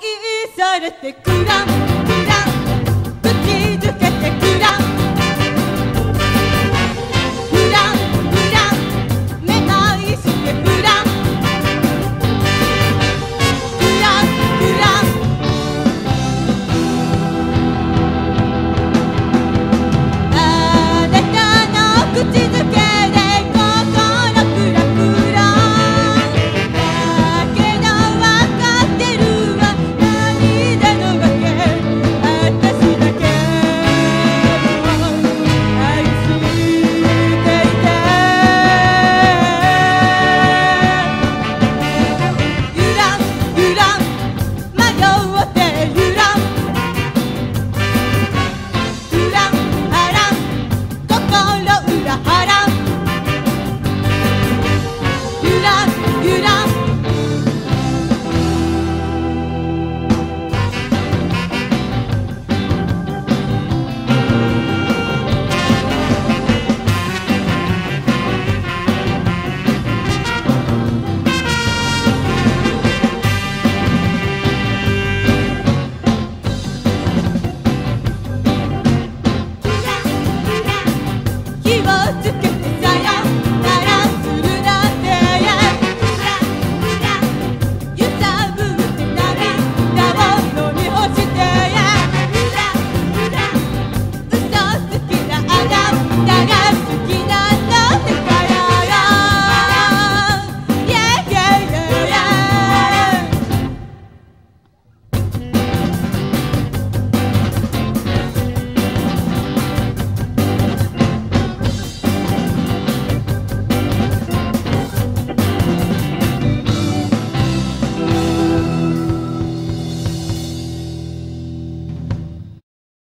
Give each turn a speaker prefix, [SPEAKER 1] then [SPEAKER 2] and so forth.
[SPEAKER 1] 愛されてくら